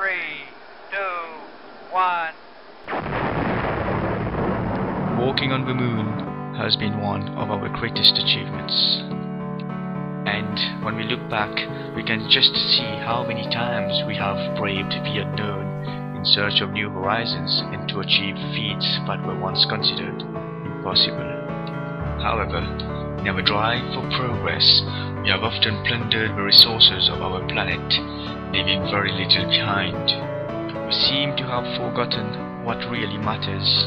three, two, one. Walking on the moon has been one of our greatest achievements. And when we look back, we can just see how many times we have braved the unknown in search of new horizons and to achieve feats that were once considered impossible. However, in our drive for progress, we have often plundered the resources of our planet, leaving very little behind. We seem to have forgotten what really matters.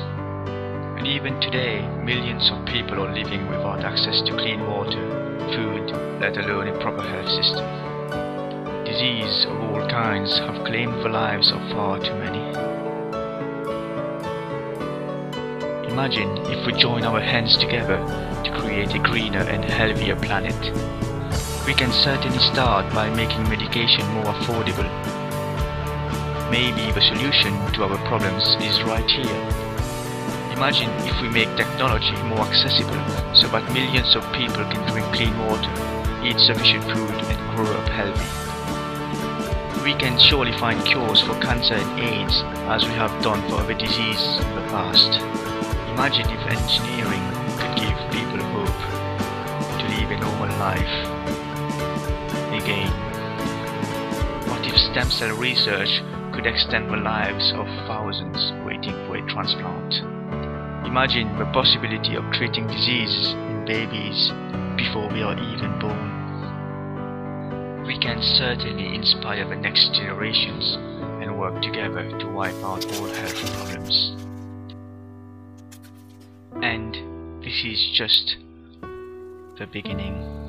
And even today, millions of people are living without access to clean water, food, let alone a proper health system. Disease of all kinds have claimed the lives of far too many. Imagine if we join our hands together to create a greener and healthier planet. We can certainly start by making medication more affordable. Maybe the solution to our problems is right here. Imagine if we make technology more accessible so that millions of people can drink clean water, eat sufficient food and grow up healthy. We can surely find cures for cancer and AIDS as we have done for other diseases in the past. Imagine if engineering could give people hope to live a normal life. Again, what if stem cell research could extend the lives of thousands waiting for a transplant? Imagine the possibility of treating diseases in babies before we are even born. We can certainly inspire the next generations and work together to wipe out all health problems. And this is just the beginning.